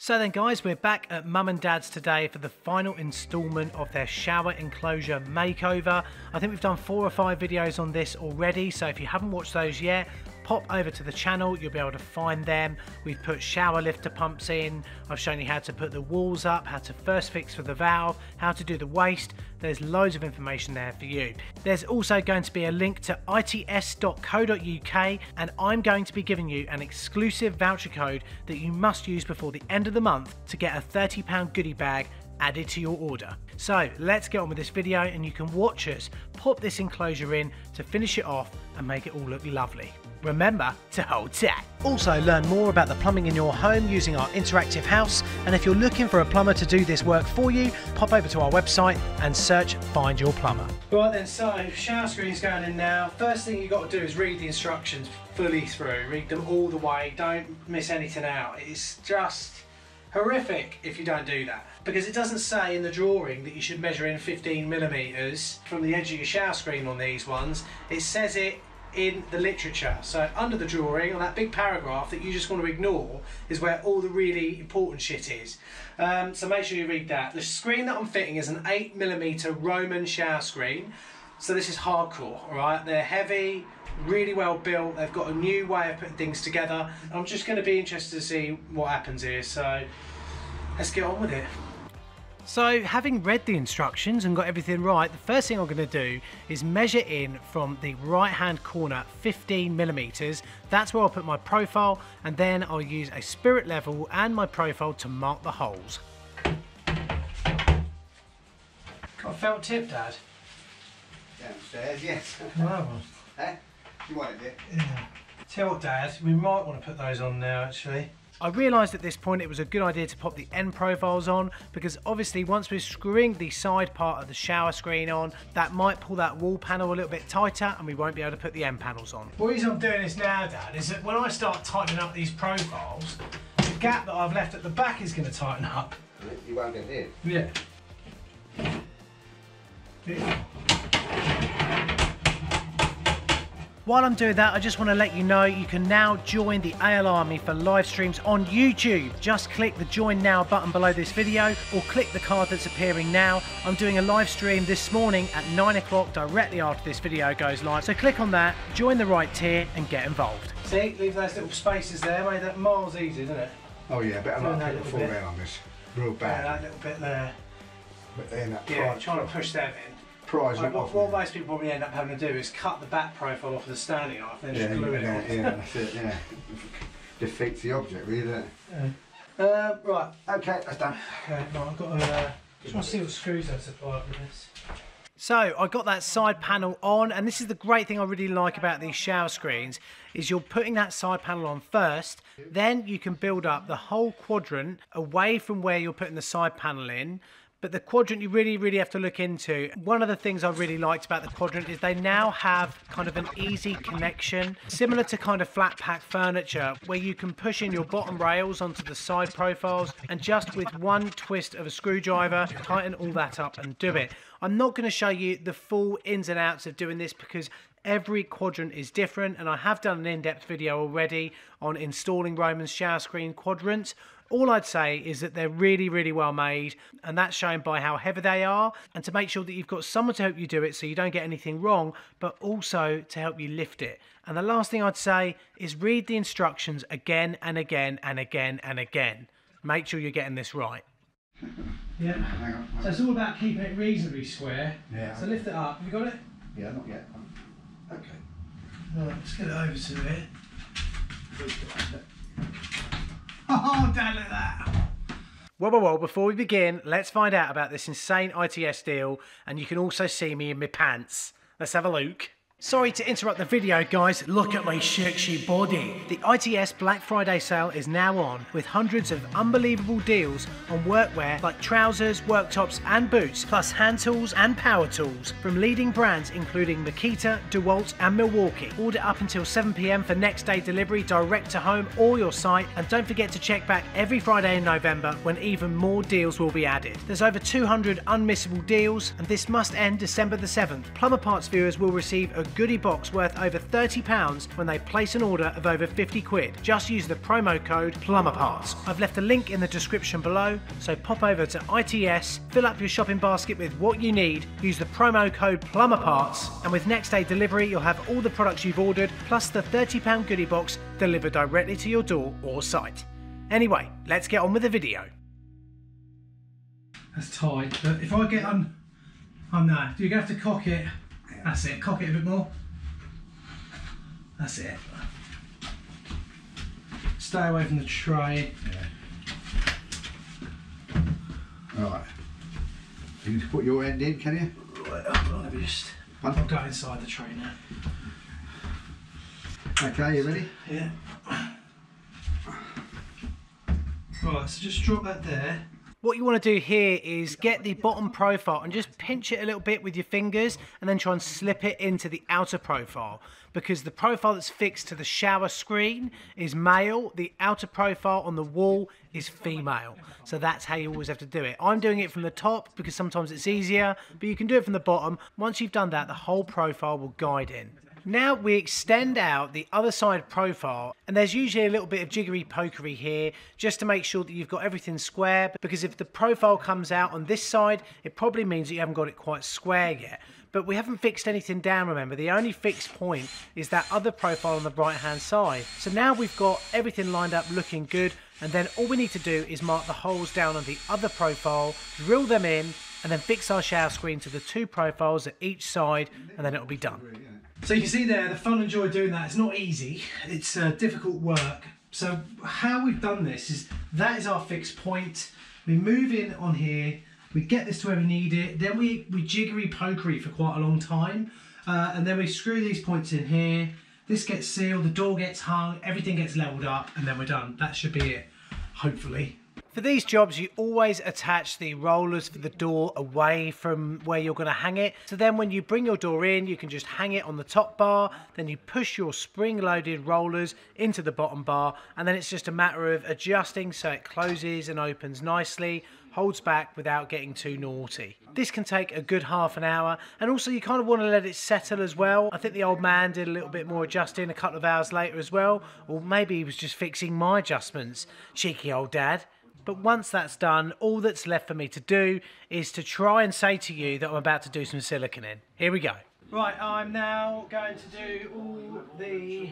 So then guys, we're back at Mum and Dad's today for the final instalment of their shower enclosure makeover. I think we've done four or five videos on this already, so if you haven't watched those yet, pop over to the channel, you'll be able to find them. We've put shower lifter pumps in, I've shown you how to put the walls up, how to first fix for the valve, how to do the waste. There's loads of information there for you. There's also going to be a link to its.co.uk and I'm going to be giving you an exclusive voucher code that you must use before the end of the month to get a £30 goodie bag added to your order. So let's get on with this video and you can watch us pop this enclosure in to finish it off and make it all look lovely. Remember to hold tight. Also learn more about the plumbing in your home using our interactive house and if you're looking for a plumber to do this work for you, pop over to our website and search Find Your Plumber. Right then, so shower screen's going in now. First thing you've got to do is read the instructions fully through. Read them all the way, don't miss anything out. It's just horrific if you don't do that because it doesn't say in the drawing that you should measure in 15 millimeters from the edge of your shower screen on these ones it says it in the literature so under the drawing on that big paragraph that you just want to ignore is where all the really important shit is um, so make sure you read that the screen that I'm fitting is an 8 millimeter Roman shower screen so this is hardcore all right they're heavy really well built. They've got a new way of putting things together. I'm just going to be interested to see what happens here. So let's get on with it. So having read the instructions and got everything right, the first thing I'm going to do is measure in from the right hand corner 15 millimeters. That's where I'll put my profile and then I'll use a spirit level and my profile to mark the holes. Got a felt tip, Dad? Downstairs, yes. Wow. eh? You want it, dear? Yeah. Tell what, Dad, we might want to put those on now, actually. I realised at this point it was a good idea to pop the end profiles on because obviously once we're screwing the side part of the shower screen on, that might pull that wall panel a little bit tighter and we won't be able to put the end panels on. The reason I'm doing this now, Dad, is that when I start tightening up these profiles, the gap that I've left at the back is going to tighten up. You won't get in. Yeah. yeah. While I'm doing that, I just want to let you know you can now join the AL Army for live streams on YouTube. Just click the join now button below this video or click the card that's appearing now. I'm doing a live stream this morning at 9 o'clock directly after this video goes live. So click on that, join the right tier and get involved. See, leave those little spaces there, made that miles easier, didn't it? Oh yeah, better Doing not that take the little full bit. round on this. Real bad. Yeah, that little bit there. But then that Yeah, trying to push that in. Prize Like, it what, off. what most people probably end up having to do is cut the back profile off of the Stanley knife and then yeah, just glue it yeah, on. yeah, that's it, yeah. Defeats the object, really, doesn't it? Uh, right, Okay, that's done. okay, right, I've got to, uh, just want to see what screws are supplied with this. So I got that side panel on and this is the great thing I really like about these shower screens is you're putting that side panel on first then you can build up the whole quadrant away from where you're putting the side panel in but the quadrant you really really have to look into one of the things i really liked about the quadrant is they now have kind of an easy connection similar to kind of flat pack furniture where you can push in your bottom rails onto the side profiles and just with one twist of a screwdriver tighten all that up and do it. I'm not going to show you the full ins and outs of doing this because Every quadrant is different, and I have done an in depth video already on installing Roman's shower screen quadrants. All I'd say is that they're really, really well made, and that's shown by how heavy they are, and to make sure that you've got someone to help you do it so you don't get anything wrong, but also to help you lift it. And the last thing I'd say is read the instructions again and again and again and again. Make sure you're getting this right. Yeah, Hang on. so it's all about keeping it reasonably square. Yeah. So lift it up. Have you got it? Yeah, not yet. Okay. Right, let's get it over to it. Oh, Dad, look at that. Well, well, well, before we begin, let's find out about this insane ITS deal, and you can also see me in my pants. Let's have a look. Sorry to interrupt the video, guys. Look at my sexy body. The ITS Black Friday sale is now on, with hundreds of unbelievable deals on workwear like trousers, worktops, and boots, plus hand tools and power tools from leading brands including Makita, DeWalt, and Milwaukee. Order up until 7 pm for next day delivery direct to home or your site, and don't forget to check back every Friday in November when even more deals will be added. There's over 200 unmissable deals, and this must end December the 7th. Plumber Parts viewers will receive a goodie box worth over £30 when they place an order of over 50 quid. Just use the promo code PLUMBERPARTS. I've left a link in the description below, so pop over to ITS, fill up your shopping basket with what you need, use the promo code PLUMBERPARTS, and with next day delivery you'll have all the products you've ordered plus the £30 goodie box delivered directly to your door or site. Anyway, let's get on with the video. That's tight, but if I get on... Oh no, you're going to have to cock it. That's it, cock it a bit more. That's it. Stay away from the tray. Alright. You can put your end in, can you? Right, I'll just... I'll One. go inside the tray now. Okay, you ready? Yeah. Right, so just drop that there. What you want to do here is get the bottom profile and just pinch it a little bit with your fingers and then try and slip it into the outer profile because the profile that's fixed to the shower screen is male, the outer profile on the wall is female. So that's how you always have to do it. I'm doing it from the top because sometimes it's easier, but you can do it from the bottom. Once you've done that, the whole profile will guide in. Now we extend out the other side profile and there's usually a little bit of jiggery pokery here just to make sure that you've got everything square because if the profile comes out on this side it probably means that you haven't got it quite square yet. But we haven't fixed anything down remember, the only fixed point is that other profile on the right hand side. So now we've got everything lined up looking good and then all we need to do is mark the holes down on the other profile, drill them in and then fix our shower screen to the two profiles at each side and then it'll be done. So you can see there the fun and joy doing that. It's not easy. It's uh, difficult work. So how we've done this is that is our fixed point. We move in on here. We get this to where we need it. Then we, we jiggery pokery for quite a long time. Uh, and then we screw these points in here. This gets sealed, the door gets hung, everything gets leveled up, and then we're done. That should be it, hopefully. For these jobs, you always attach the rollers for the door away from where you're going to hang it. So then when you bring your door in, you can just hang it on the top bar, then you push your spring-loaded rollers into the bottom bar, and then it's just a matter of adjusting so it closes and opens nicely, holds back without getting too naughty. This can take a good half an hour, and also you kind of want to let it settle as well. I think the old man did a little bit more adjusting a couple of hours later as well, or maybe he was just fixing my adjustments. Cheeky old dad. But once that's done, all that's left for me to do is to try and say to you that I'm about to do some silicon in. Here we go. Right, I'm now going to do all the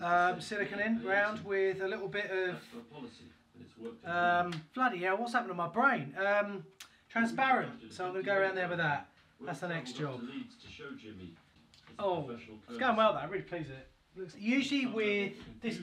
um, silicon in round with a little bit of um, bloody hell, what's happened to my brain? Um, transparent. So I'm going to go around there with that. That's the next job. Oh, it's going well though, I'm really pleased with it. Usually with this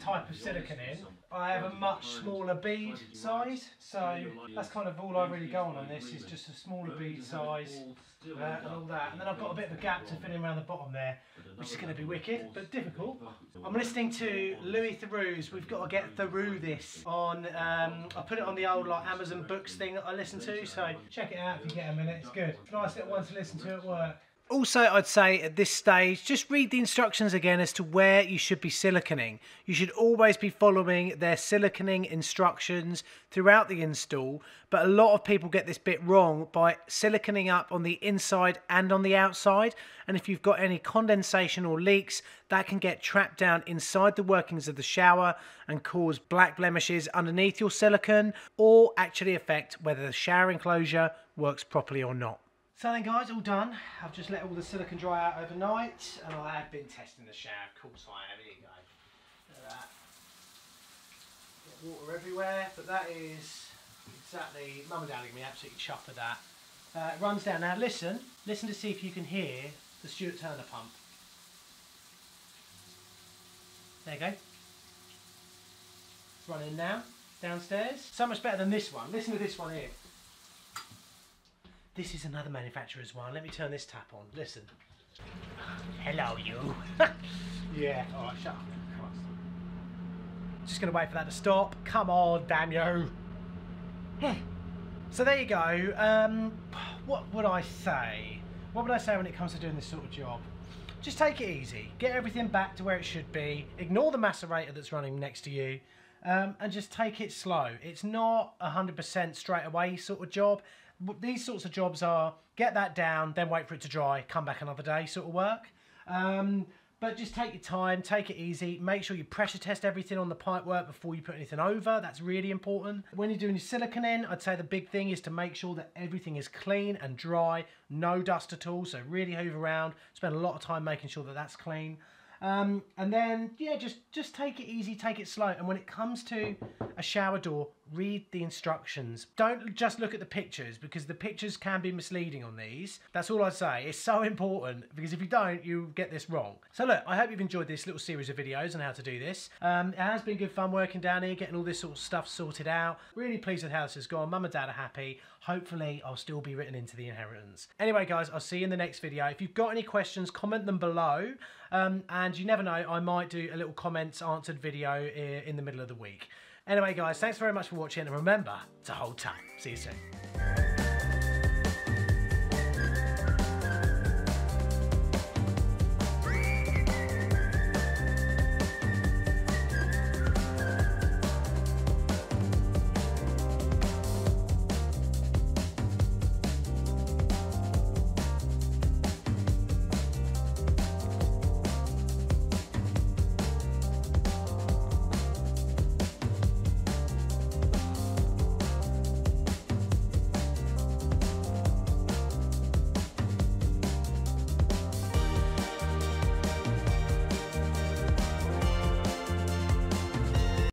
type of silicon in, I have a much smaller bead size, so that's kind of all I really go on on this is just a smaller bead size uh, and all that. And then I've got a bit of a gap to fill in around the bottom there, which is going to be wicked, but difficult. I'm listening to Louis Theroux's We've Got to Get Through This on, um, I put it on the old like Amazon Books thing that I listen to, so check it out if you get a minute, it's good. Nice little one to listen to at work. Also, I'd say at this stage, just read the instructions again as to where you should be siliconing. You should always be following their siliconing instructions throughout the install, but a lot of people get this bit wrong by siliconing up on the inside and on the outside. And if you've got any condensation or leaks, that can get trapped down inside the workings of the shower and cause black blemishes underneath your silicone or actually affect whether the shower enclosure works properly or not. So then guys, all done. I've just let all the silicone dry out overnight and I have been testing the shower, of course I have, here you go. Look at that. Water everywhere, but that is exactly, mum and dad to be absolutely chuffed with that. Uh, it runs down. Now listen, listen to see if you can hear the Stuart Turner pump. There you go. It's running now, downstairs. So much better than this one. Listen to this one here. This is another manufacturer's one. Let me turn this tap on. Listen. Hello, you. yeah. All right, shut up. Just gonna wait for that to stop. Come on, damn you. so there you go. Um, what would I say? What would I say when it comes to doing this sort of job? Just take it easy. Get everything back to where it should be. Ignore the macerator that's running next to you. Um, and just take it slow. It's not 100% straight away sort of job. These sorts of jobs are get that down, then wait for it to dry, come back another day sort of work. Um, but just take your time, take it easy. Make sure you pressure test everything on the pipe work before you put anything over. That's really important. When you're doing your silicone in, I'd say the big thing is to make sure that everything is clean and dry, no dust at all. So really hoover around, spend a lot of time making sure that that's clean. Um, and then yeah, just just take it easy, take it slow. And when it comes to a shower door, read the instructions. Don't just look at the pictures because the pictures can be misleading on these. That's all I say. It's so important because if you don't, you get this wrong. So look, I hope you've enjoyed this little series of videos on how to do this. Um, it has been good fun working down here, getting all this sort of stuff sorted out. Really pleased with how this has gone. Mum and Dad are happy. Hopefully, I'll still be written into the inheritance. Anyway, guys, I'll see you in the next video. If you've got any questions, comment them below. Um, and you never know, I might do a little comments answered video in the middle of the week. Anyway, guys, thanks very much for watching, and remember to hold tight. See you soon.